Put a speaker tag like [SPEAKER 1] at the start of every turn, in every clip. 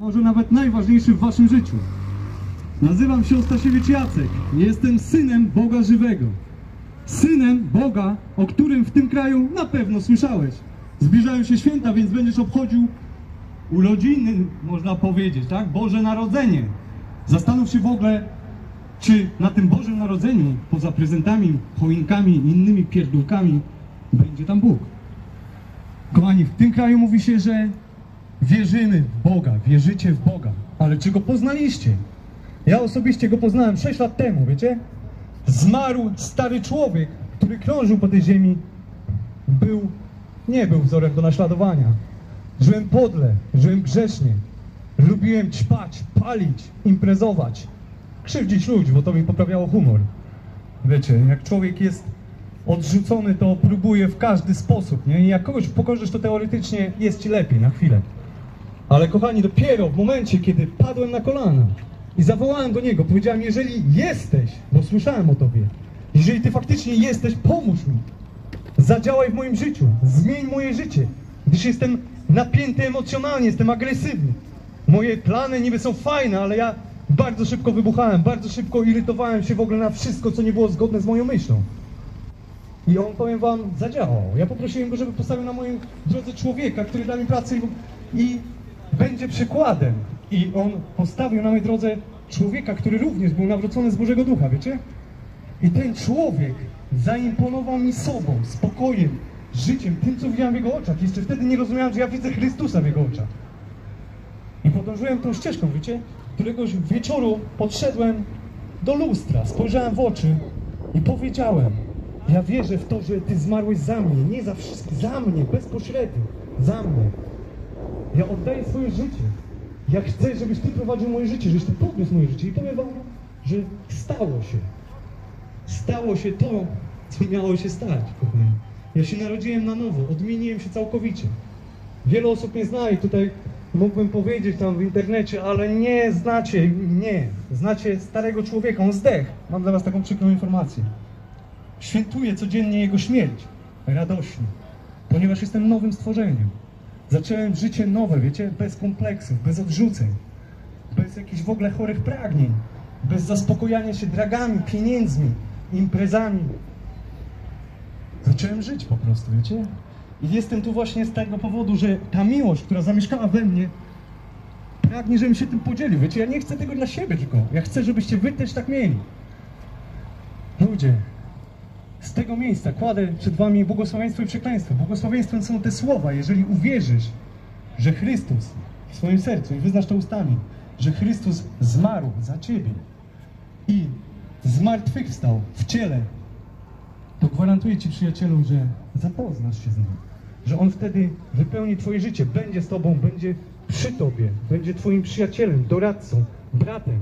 [SPEAKER 1] może nawet najważniejszy w waszym życiu. Nazywam się Ostasiewicz Jacek. Jestem synem Boga żywego. Synem Boga, o którym w tym kraju na pewno słyszałeś. Zbliżają się święta, więc będziesz obchodził urodziny, można powiedzieć, tak? Boże Narodzenie. Zastanów się w ogóle, czy na tym Bożym Narodzeniu, poza prezentami, choinkami innymi pierdółkami, będzie tam Bóg. Kochani, w tym kraju mówi się, że wierzymy w Boga, wierzycie w Boga. Ale czy go poznaliście? Ja osobiście go poznałem 6 lat temu, wiecie? Zmarł stary człowiek, który krążył po tej ziemi. Był, nie był wzorem do naśladowania. Żyłem podle, żyłem grzecznie. Lubiłem ćpać, palić, imprezować, krzywdzić ludzi, bo to mi poprawiało humor. Wiecie, jak człowiek jest odrzucony, to próbuje w każdy sposób, nie? I jak kogoś pokorzysz, to teoretycznie jest ci lepiej na chwilę. Ale kochani, dopiero w momencie, kiedy padłem na kolana i zawołałem do Niego, powiedziałem, jeżeli jesteś, bo słyszałem o Tobie, jeżeli Ty faktycznie jesteś, pomóż mi. Zadziałaj w moim życiu, zmień moje życie, gdyż jestem napięty emocjonalnie, jestem agresywny. Moje plany niby są fajne, ale ja bardzo szybko wybuchałem, bardzo szybko irytowałem się w ogóle na wszystko, co nie było zgodne z moją myślą. I on, powiem wam, zadziałał. Ja poprosiłem go, żeby postawił na mojej drodze człowieka, który da mi pracę i, i będzie przykładem. I on postawił na mojej drodze człowieka, który również był nawrócony z Bożego Ducha, wiecie? I ten człowiek zaimponował mi sobą, spokojem, życiem, tym, co widziałem w jego oczach. Jeszcze wtedy nie rozumiałem, że ja widzę Chrystusa w jego oczach. I podążyłem tą ścieżką, wiecie? Któregoś wieczoru podszedłem do lustra, spojrzałem w oczy i powiedziałem, ja wierzę w to, że Ty zmarłeś za mnie, nie za wszystkich, za mnie, bezpośrednio, za mnie. Ja oddaję swoje życie. Ja chcę, żebyś Ty prowadził moje życie, żebyś Ty podniósł moje życie. I powiem Wam, że stało się. Stało się to, co miało się stać. Ja się narodziłem na nowo, odmieniłem się całkowicie. Wiele osób mnie zna i tutaj mógłbym powiedzieć tam w internecie, ale nie znacie, nie. Znacie starego człowieka, on zdech. Mam dla Was taką przykrą informację. Świętuję codziennie jego śmierć, radośnie, ponieważ jestem nowym stworzeniem. Zacząłem życie nowe, wiecie, bez kompleksów, bez odrzuceń, bez jakichś w ogóle chorych pragnień, bez zaspokojania się dragami, pieniędzmi, imprezami. Zacząłem żyć po prostu, wiecie? I jestem tu właśnie z tego powodu, że ta miłość, która zamieszkała we mnie, pragnie, żebym się tym podzielił. Wiecie, ja nie chcę tego dla siebie tylko. Ja chcę, żebyście wy też tak mieli. Ludzie, z tego miejsca kładę przed wami błogosławieństwo i przekleństwo. Błogosławieństwem są te słowa, jeżeli uwierzysz, że Chrystus w swoim sercu i wyznasz to ustami, że Chrystus zmarł za ciebie i zmartwychwstał w ciele, to gwarantuję ci przyjacielu, że zapoznasz się z nim. Że on wtedy wypełni twoje życie, będzie z tobą, będzie przy tobie, będzie twoim przyjacielem, doradcą, bratem,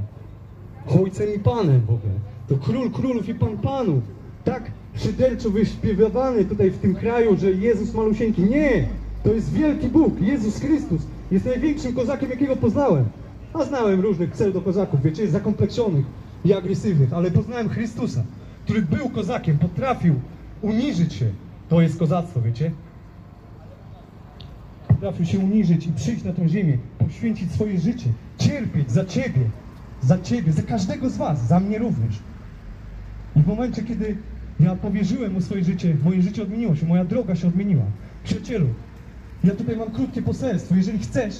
[SPEAKER 1] ojcem i panem w ogóle. To król królów i pan panów. Tak szyderczo wyśpiewany tutaj w tym kraju, że Jezus malusieńki. Nie! To jest wielki Bóg, Jezus Chrystus. Jest największym kozakiem, jakiego poznałem. A znałem różnych pseudo-kozaków, wiecie, zakompleksionych i agresywnych, ale poznałem Chrystusa, który był kozakiem, potrafił uniżyć się. To jest kozactwo, wiecie? Potrafił się uniżyć i przyjść na tą ziemię, poświęcić swoje życie, cierpieć za Ciebie, za Ciebie, za każdego z Was, za mnie również. I w momencie, kiedy ja powierzyłem mu swoje życie, moje życie odmieniło się, moja droga się odmieniła. Przyjacielu, ja tutaj mam krótkie poselstwo. Jeżeli chcesz,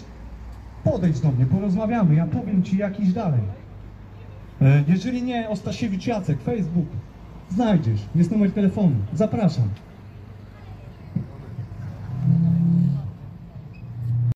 [SPEAKER 1] podejdź do mnie, porozmawiamy, ja powiem Ci jakiś dalej. E, Jeżeli nie, Ostasiewicz Jacek, Facebook, znajdziesz, jest numer telefonu, zapraszam.